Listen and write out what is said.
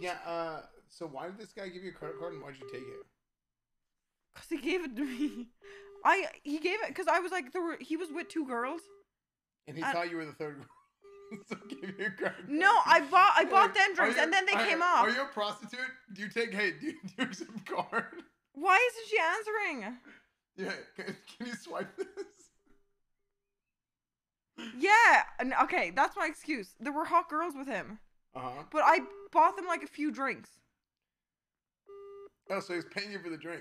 Yeah. Uh. So why did this guy give you a credit card and why'd you take it? Cause he gave it to me. I he gave it because I was like there were he was with two girls. And he thought you were the third girl, so you a credit card. No, I bought I bought them drinks and then they came off. Are you a prostitute? Do you take? Hey, do you, do accept card? Why isn't she answering? Yeah. Can, can you swipe this? Yeah, and okay, that's my excuse. There were hot girls with him, Uh huh. but I bought them like a few drinks. Oh, so he's paying you for the drink.